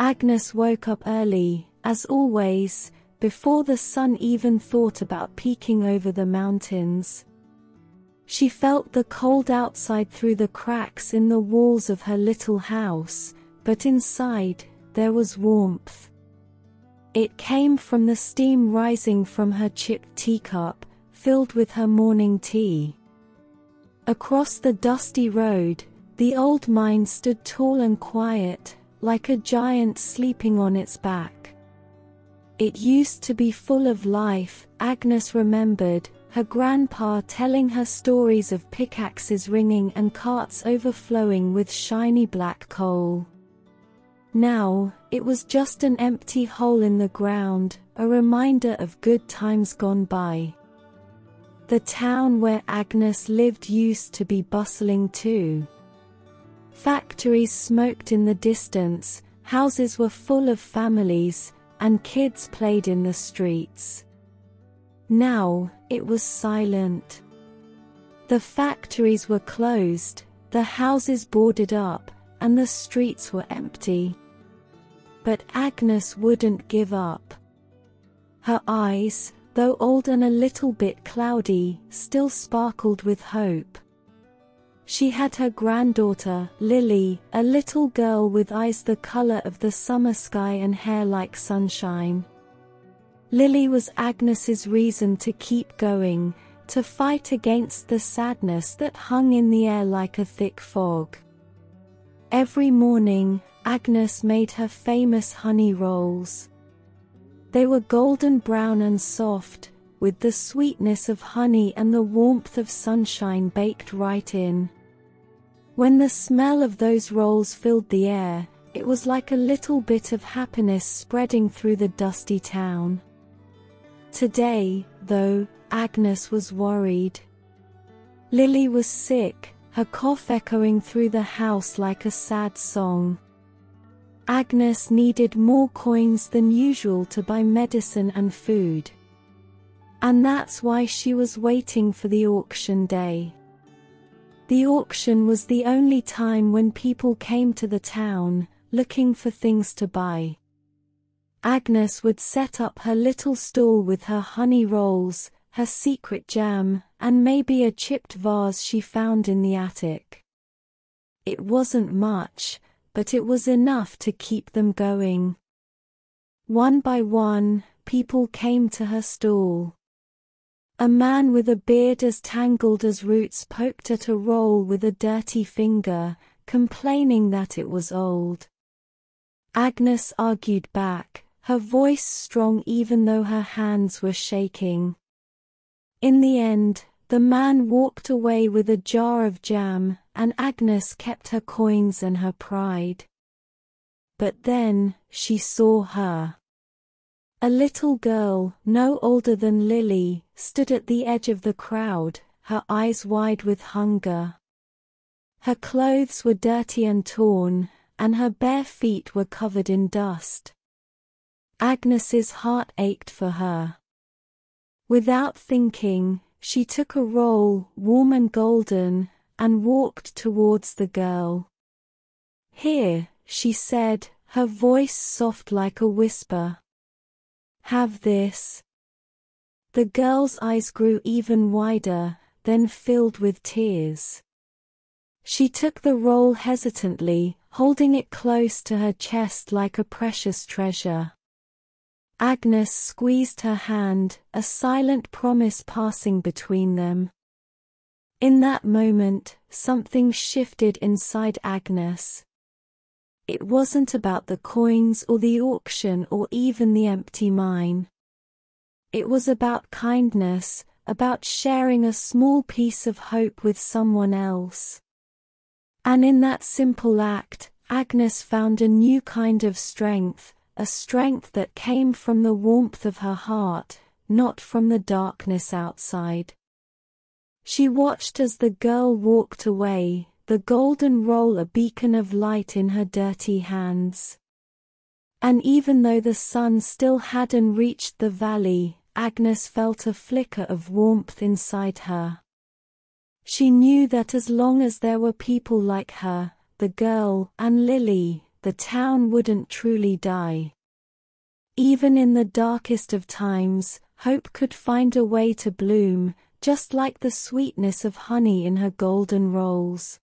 Agnes woke up early, as always, before the sun even thought about peeking over the mountains. She felt the cold outside through the cracks in the walls of her little house, but inside, there was warmth. It came from the steam rising from her chipped teacup, filled with her morning tea. Across the dusty road, the old mine stood tall and quiet, like a giant sleeping on its back. It used to be full of life, Agnes remembered, her grandpa telling her stories of pickaxes ringing and carts overflowing with shiny black coal. Now, it was just an empty hole in the ground, a reminder of good times gone by. The town where Agnes lived used to be bustling too. Factories smoked in the distance, houses were full of families, and kids played in the streets. Now, it was silent. The factories were closed, the houses boarded up, and the streets were empty. But Agnes wouldn't give up. Her eyes, though old and a little bit cloudy, still sparkled with hope. She had her granddaughter, Lily, a little girl with eyes the color of the summer sky and hair like sunshine. Lily was Agnes's reason to keep going, to fight against the sadness that hung in the air like a thick fog. Every morning, Agnes made her famous honey rolls. They were golden brown and soft, with the sweetness of honey and the warmth of sunshine baked right in. When the smell of those rolls filled the air, it was like a little bit of happiness spreading through the dusty town. Today, though, Agnes was worried. Lily was sick, her cough echoing through the house like a sad song. Agnes needed more coins than usual to buy medicine and food. And that's why she was waiting for the auction day. The auction was the only time when people came to the town, looking for things to buy. Agnes would set up her little stall with her honey rolls, her secret jam, and maybe a chipped vase she found in the attic. It wasn't much, but it was enough to keep them going. One by one, people came to her stall. A man with a beard as tangled as roots poked at a roll with a dirty finger, complaining that it was old. Agnes argued back, her voice strong even though her hands were shaking. In the end, the man walked away with a jar of jam, and Agnes kept her coins and her pride. But then, she saw her. A little girl, no older than Lily, stood at the edge of the crowd, her eyes wide with hunger. Her clothes were dirty and torn, and her bare feet were covered in dust. Agnes's heart ached for her. Without thinking, she took a roll, warm and golden, and walked towards the girl. Here, she said, her voice soft like a whisper. Have this. The girl's eyes grew even wider, then filled with tears. She took the roll hesitantly, holding it close to her chest like a precious treasure. Agnes squeezed her hand, a silent promise passing between them. In that moment, something shifted inside Agnes. It wasn't about the coins or the auction or even the empty mine. It was about kindness, about sharing a small piece of hope with someone else. And in that simple act, Agnes found a new kind of strength, a strength that came from the warmth of her heart, not from the darkness outside. She watched as the girl walked away, the golden roll a beacon of light in her dirty hands. And even though the sun still hadn't reached the valley, Agnes felt a flicker of warmth inside her. She knew that as long as there were people like her, the girl, and Lily, the town wouldn't truly die. Even in the darkest of times, hope could find a way to bloom, just like the sweetness of honey in her golden rolls.